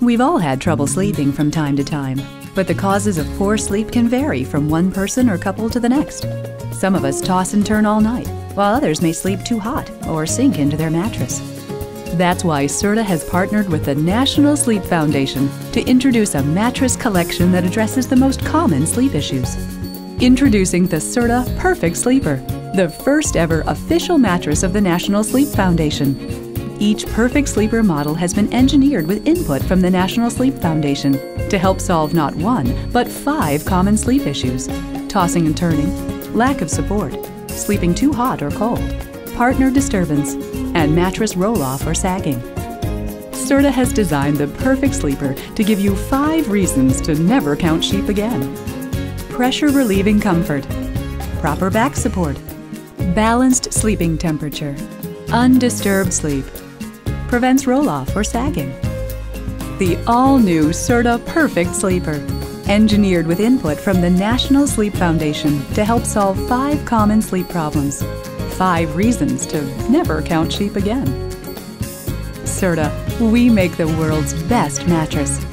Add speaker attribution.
Speaker 1: We've all had trouble sleeping from time to time, but the causes of poor sleep can vary from one person or couple to the next. Some of us toss and turn all night, while others may sleep too hot or sink into their mattress. That's why Serta has partnered with the National Sleep Foundation to introduce a mattress collection that addresses the most common sleep issues. Introducing the Serta Perfect Sleeper, the first ever official mattress of the National Sleep Foundation. Each Perfect Sleeper model has been engineered with input from the National Sleep Foundation to help solve not one, but five common sleep issues. Tossing and turning, lack of support, sleeping too hot or cold, partner disturbance, and mattress roll off or sagging. Serta has designed the perfect sleeper to give you five reasons to never count sheep again. Pressure relieving comfort, proper back support, balanced sleeping temperature, undisturbed sleep, prevents roll off or sagging. The all new Serta Perfect Sleeper, engineered with input from the National Sleep Foundation to help solve five common sleep problems. Five reasons to never count sheep again. Serta, we make the world's best mattress.